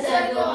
Let's go